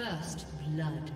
First blood.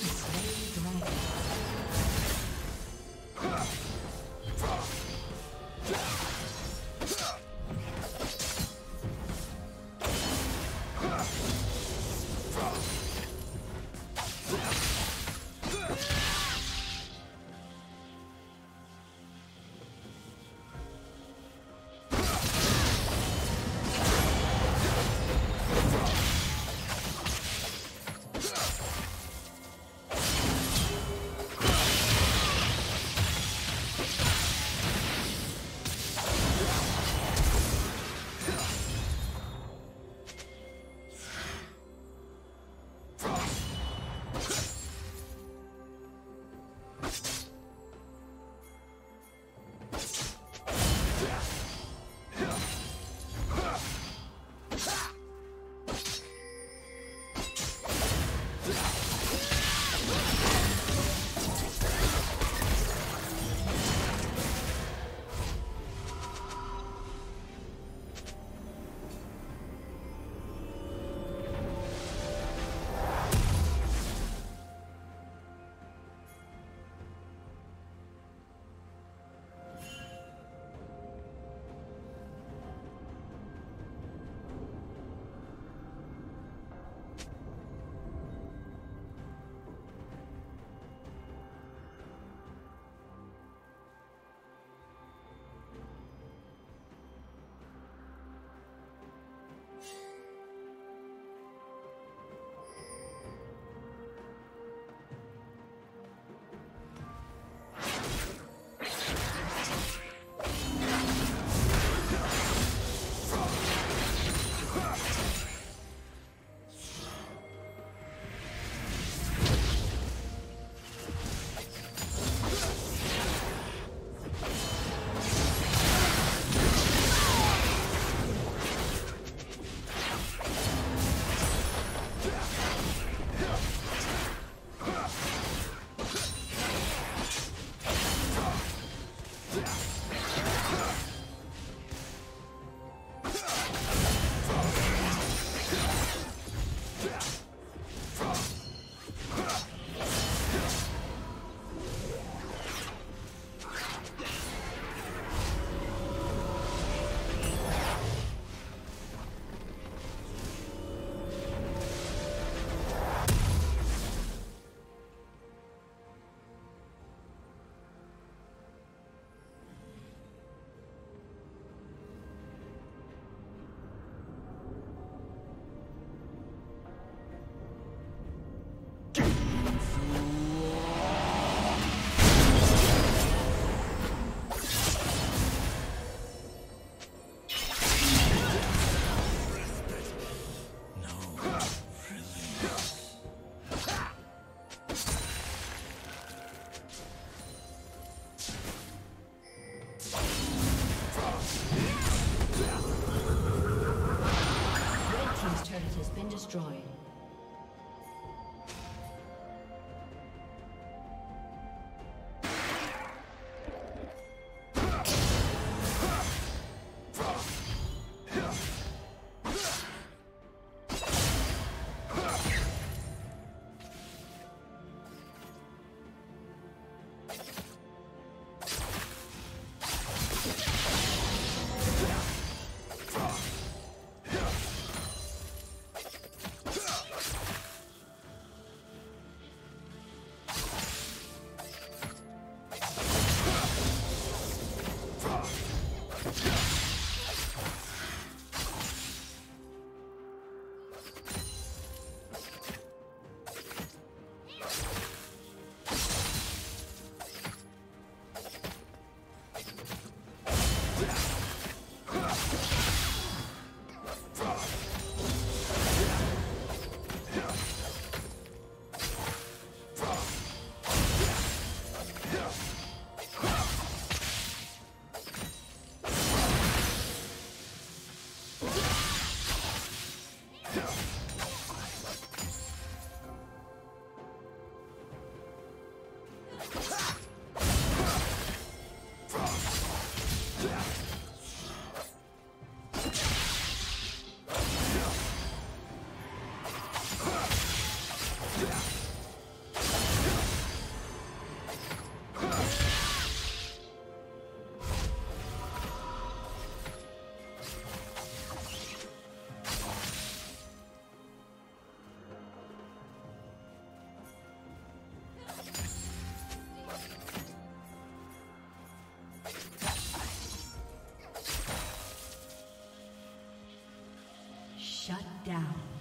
Destroyed. Down.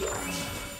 Blood.